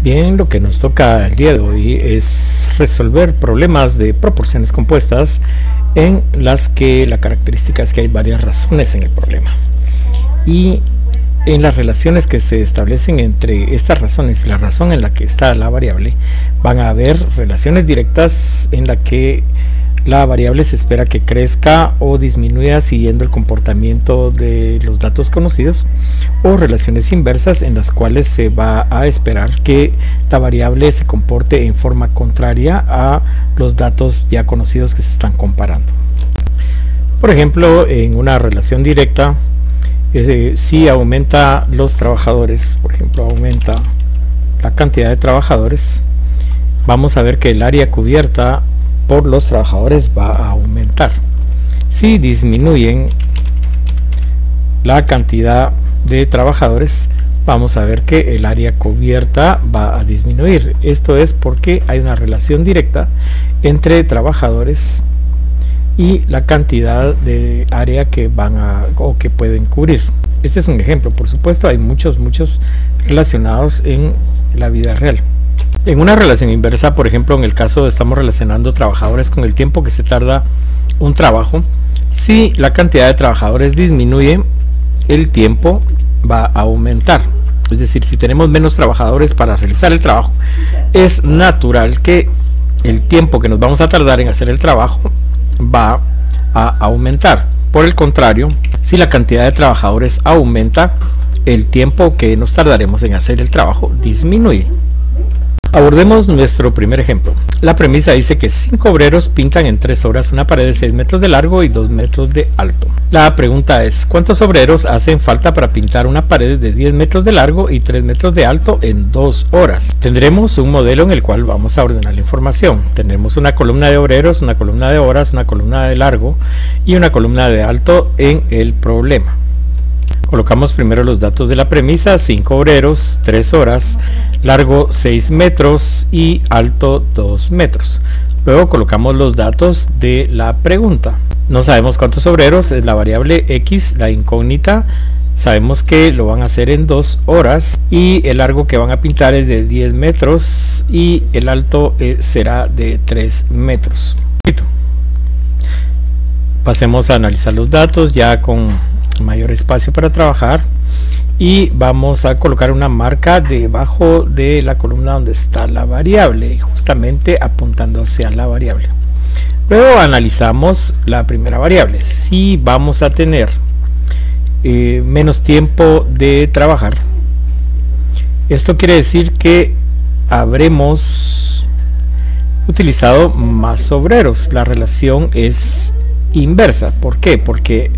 Bien, lo que nos toca el día de hoy es resolver problemas de proporciones compuestas en las que la característica es que hay varias razones en el problema. Y en las relaciones que se establecen entre estas razones y la razón en la que está la variable, van a haber relaciones directas en la que la variable se espera que crezca o disminuya siguiendo el comportamiento de los datos conocidos o relaciones inversas en las cuales se va a esperar que la variable se comporte en forma contraria a los datos ya conocidos que se están comparando. Por ejemplo, en una relación directa, si aumenta los trabajadores, por ejemplo, aumenta la cantidad de trabajadores, vamos a ver que el área cubierta por los trabajadores va a aumentar. Si disminuyen la cantidad de trabajadores, vamos a ver que el área cubierta va a disminuir. Esto es porque hay una relación directa entre trabajadores y la cantidad de área que van a o que pueden cubrir. Este es un ejemplo, por supuesto, hay muchos, muchos relacionados en la vida real. En una relación inversa, por ejemplo, en el caso estamos relacionando trabajadores con el tiempo que se tarda un trabajo, si la cantidad de trabajadores disminuye, el tiempo va a aumentar. Es decir, si tenemos menos trabajadores para realizar el trabajo, es natural que el tiempo que nos vamos a tardar en hacer el trabajo va a aumentar. Por el contrario, si la cantidad de trabajadores aumenta, el tiempo que nos tardaremos en hacer el trabajo disminuye. Abordemos nuestro primer ejemplo. La premisa dice que cinco obreros pintan en 3 horas una pared de 6 metros de largo y 2 metros de alto. La pregunta es, ¿cuántos obreros hacen falta para pintar una pared de 10 metros de largo y 3 metros de alto en 2 horas? Tendremos un modelo en el cual vamos a ordenar la información. Tendremos una columna de obreros, una columna de horas, una columna de largo y una columna de alto en el problema. Colocamos primero los datos de la premisa, 5 obreros, 3 horas, largo 6 metros y alto 2 metros. Luego colocamos los datos de la pregunta. No sabemos cuántos obreros, es la variable X, la incógnita. Sabemos que lo van a hacer en 2 horas y el largo que van a pintar es de 10 metros y el alto eh, será de 3 metros. Pasemos a analizar los datos ya con mayor espacio para trabajar. Y vamos a colocar una marca debajo de la columna donde está la variable justamente apuntando hacia la variable. Luego analizamos la primera variable. Si vamos a tener eh, menos tiempo de trabajar esto quiere decir que habremos utilizado más obreros. La relación es inversa. ¿por qué? porque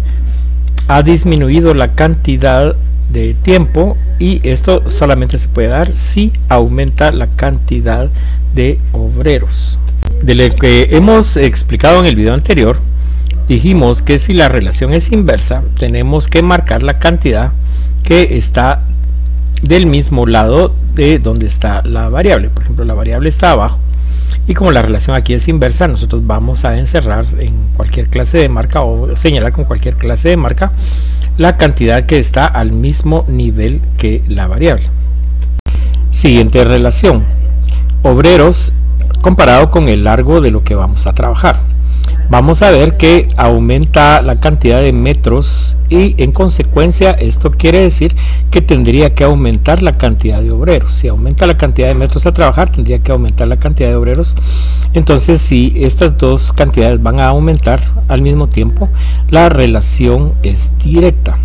ha disminuido la cantidad de tiempo y esto solamente se puede dar si aumenta la cantidad de obreros. De lo que hemos explicado en el video anterior, dijimos que si la relación es inversa, tenemos que marcar la cantidad que está del mismo lado de donde está la variable. Por ejemplo, la variable está abajo y como la relación aquí es inversa, nosotros vamos a encerrar en cualquier clase de marca o señalar con cualquier clase de marca la cantidad que está al mismo nivel que la variable. Siguiente relación. Obreros comparado con el largo de lo que vamos a trabajar vamos a ver que aumenta la cantidad de metros y en consecuencia esto quiere decir que tendría que aumentar la cantidad de obreros. Si aumenta la cantidad de metros a trabajar, tendría que aumentar la cantidad de obreros. Entonces, si estas dos cantidades van a aumentar al mismo tiempo, la relación es directa.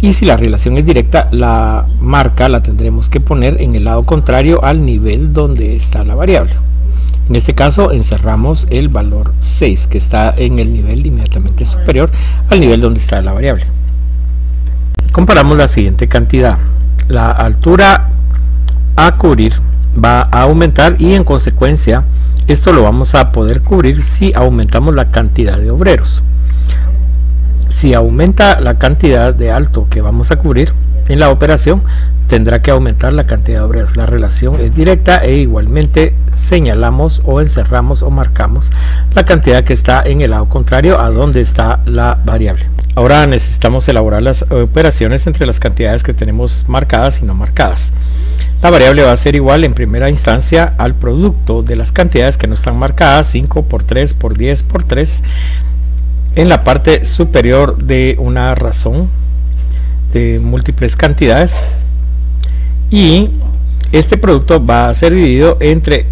Y si la relación es directa, la marca la tendremos que poner en el lado contrario al nivel donde está la variable. En este caso encerramos el valor 6 que está en el nivel inmediatamente superior al nivel donde está la variable. Comparamos la siguiente cantidad. La altura a cubrir va a aumentar y en consecuencia esto lo vamos a poder cubrir si aumentamos la cantidad de obreros. Si aumenta la cantidad de alto que vamos a cubrir, en la operación tendrá que aumentar la cantidad de obreros. La relación es directa e igualmente señalamos o encerramos o marcamos la cantidad que está en el lado contrario a donde está la variable. Ahora necesitamos elaborar las operaciones entre las cantidades que tenemos marcadas y no marcadas. La variable va a ser igual en primera instancia al producto de las cantidades que no están marcadas, 5 por 3 por 10 por 3, en la parte superior de una razón de múltiples cantidades y este producto va a ser dividido entre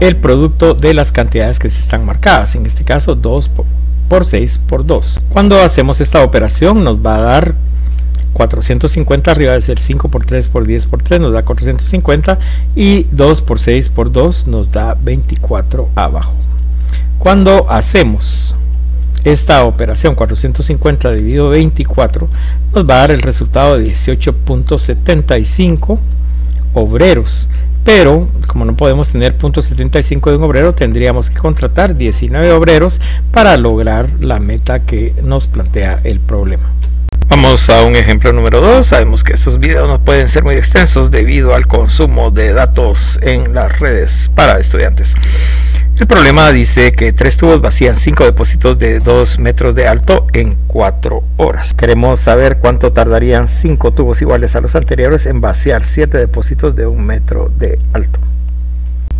el producto de las cantidades que se están marcadas, en este caso 2 por, 6 por 2. Cuando hacemos esta operación nos va a dar 450 arriba de ser 5 por 3 por 10 por 3 nos da 450 y 2 por 6 por 2 nos da 24 abajo. Cuando hacemos esta operación 450 dividido 24 nos va a dar el resultado de 18.75 obreros pero como no podemos tener .75 de un obrero tendríamos que contratar 19 obreros para lograr la meta que nos plantea el problema Vamos a un ejemplo número 2. Sabemos que estos videos no pueden ser muy extensos debido al consumo de datos en las redes para estudiantes. El problema dice que tres tubos vacían cinco depósitos de 2 metros de alto en 4 horas. Queremos saber cuánto tardarían cinco tubos iguales a los anteriores en vaciar 7 depósitos de 1 metro de alto.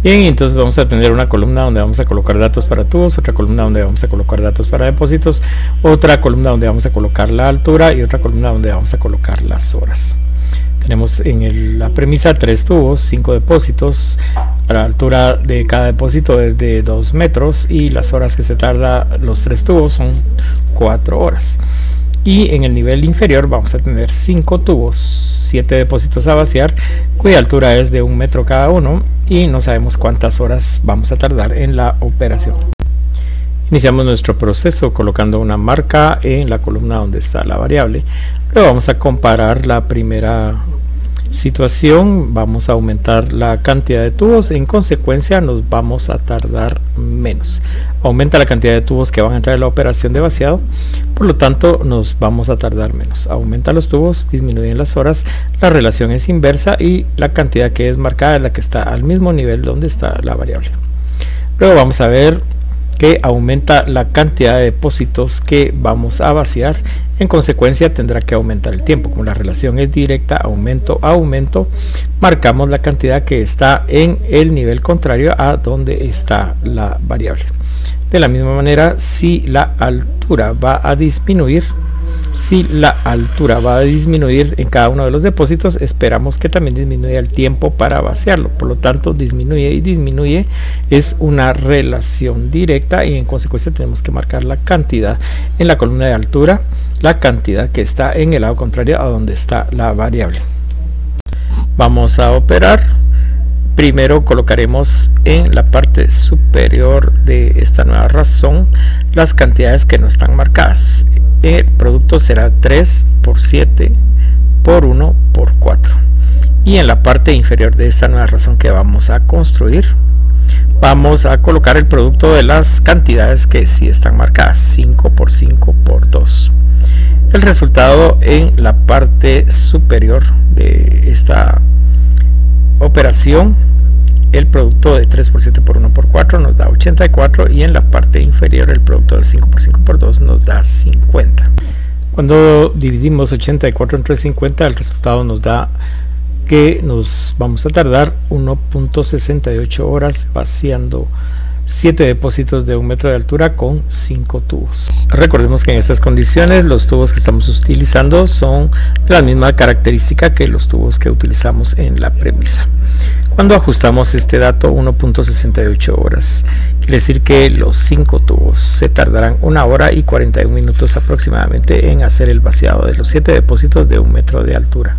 Bien, entonces vamos a tener una columna donde vamos a colocar datos para tubos, otra columna donde vamos a colocar datos para depósitos, otra columna donde vamos a colocar la altura y otra columna donde vamos a colocar las horas. Tenemos en la premisa tres tubos, cinco depósitos. La altura de cada depósito es de 2 metros y las horas que se tarda los tres tubos son 4 horas. Y en el nivel inferior vamos a tener cinco tubos, siete depósitos a vaciar, cuya altura es de un metro cada uno y no sabemos cuántas horas vamos a tardar en la operación. Iniciamos nuestro proceso colocando una marca en la columna donde está la variable. Luego vamos a comparar la primera situación, vamos a aumentar la cantidad de tubos, en consecuencia nos vamos a tardar menos. Aumenta la cantidad de tubos que van a entrar en la operación de vaciado, por lo tanto nos vamos a tardar menos. Aumenta los tubos, disminuyen las horas, la relación es inversa y la cantidad que es marcada es la que está al mismo nivel donde está la variable. Luego vamos a ver que aumenta la cantidad de depósitos que vamos a vaciar. En consecuencia tendrá que aumentar el tiempo. Como la relación es directa aumento a aumento marcamos la cantidad que está en el nivel contrario a donde está la variable. De la misma manera si la altura va a disminuir si la altura va a disminuir en cada uno de los depósitos, esperamos que también disminuya el tiempo para vaciarlo. Por lo tanto, disminuye y disminuye es una relación directa y en consecuencia tenemos que marcar la cantidad en la columna de altura, la cantidad que está en el lado contrario a donde está la variable. Vamos a operar. Primero colocaremos en la parte superior de esta nueva razón las cantidades que no están marcadas el producto será 3 por 7 por 1 por 4 y en la parte inferior de esta nueva razón que vamos a construir vamos a colocar el producto de las cantidades que sí están marcadas 5 por 5 por 2 el resultado en la parte superior de esta operación el producto de 3 por 7 por 1 por 4 nos da 84 y en la parte inferior el producto de 5 por 5 por 2 nos da 50 cuando dividimos 84 entre 50 el resultado nos da que nos vamos a tardar 1.68 horas vaciando 7 depósitos de un metro de altura con 5 tubos. Recordemos que en estas condiciones los tubos que estamos utilizando son la misma característica que los tubos que utilizamos en la premisa. Cuando ajustamos este dato 1.68 horas, quiere decir que los 5 tubos se tardarán 1 hora y 41 minutos aproximadamente en hacer el vaciado de los 7 depósitos de un metro de altura.